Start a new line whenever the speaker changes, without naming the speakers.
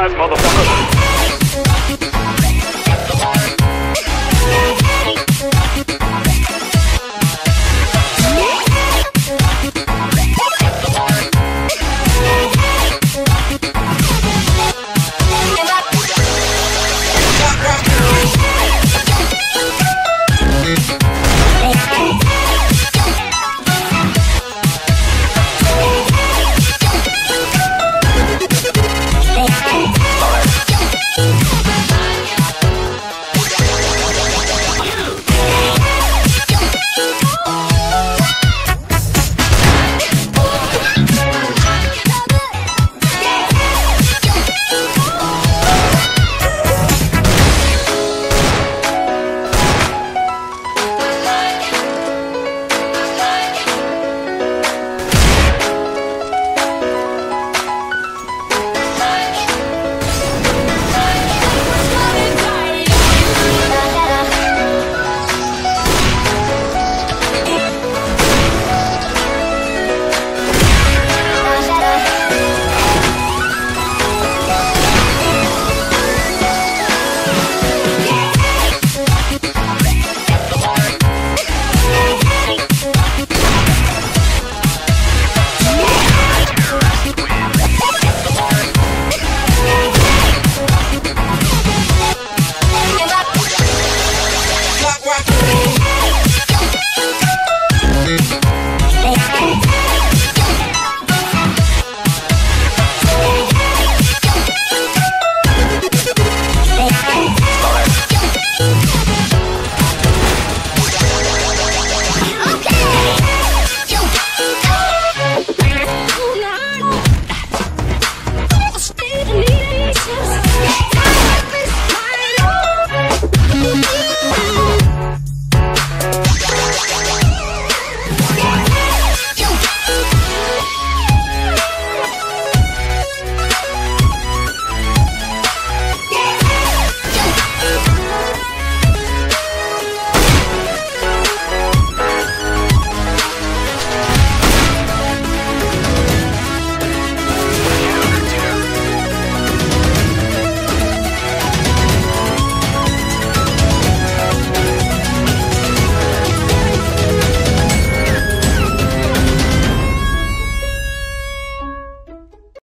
alive, motherfucker!